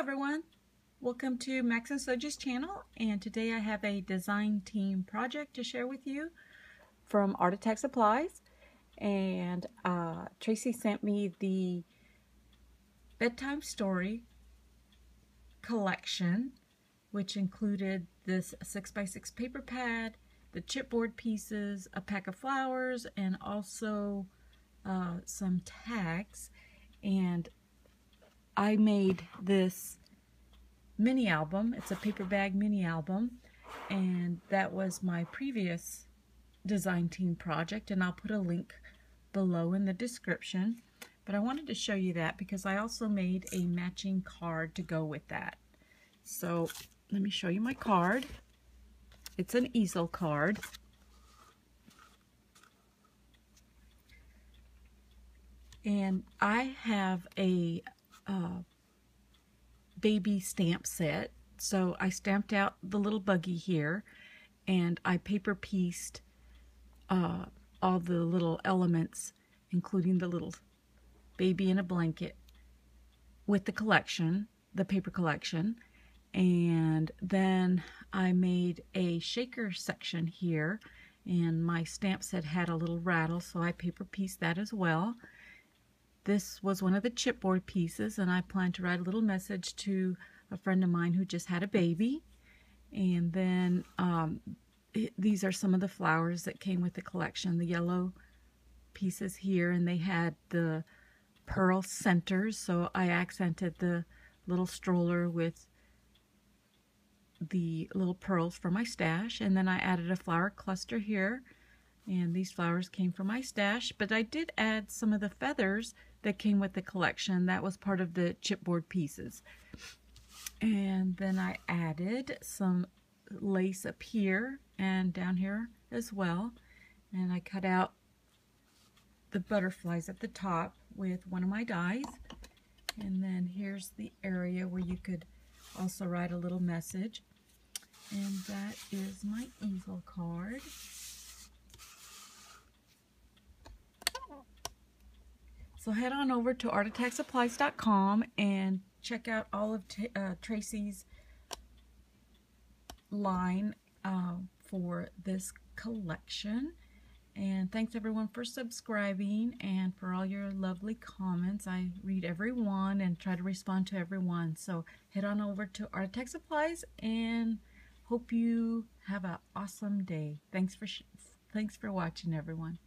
everyone, welcome to Max and Shoji's channel and today I have a design team project to share with you from Art Attack Supplies. And uh, Tracy sent me the bedtime story collection which included this 6x6 paper pad, the chipboard pieces, a pack of flowers, and also uh, some tags. And I made this mini album. It's a paper bag mini album and that was my previous design team project and I'll put a link below in the description. But I wanted to show you that because I also made a matching card to go with that. So let me show you my card. It's an easel card. And I have a uh, baby stamp set. So I stamped out the little buggy here and I paper pieced uh, all the little elements, including the little baby in a blanket with the collection, the paper collection. And then I made a shaker section here and my stamp set had a little rattle so I paper pieced that as well. This was one of the chipboard pieces and I plan to write a little message to a friend of mine who just had a baby. And then um, it, these are some of the flowers that came with the collection. The yellow pieces here and they had the pearl centers so I accented the little stroller with the little pearls for my stash and then I added a flower cluster here and these flowers came from my stash but I did add some of the feathers that came with the collection. That was part of the chipboard pieces. And then I added some lace up here and down here as well. And I cut out the butterflies at the top with one of my dies. And then here's the area where you could also write a little message. And that is my easel card So head on over to artattacksupplies.com and check out all of uh, Tracy's line uh, for this collection. And thanks everyone for subscribing and for all your lovely comments. I read every one and try to respond to everyone. So head on over to Art Attack Supplies and hope you have an awesome day. Thanks for thanks for watching everyone.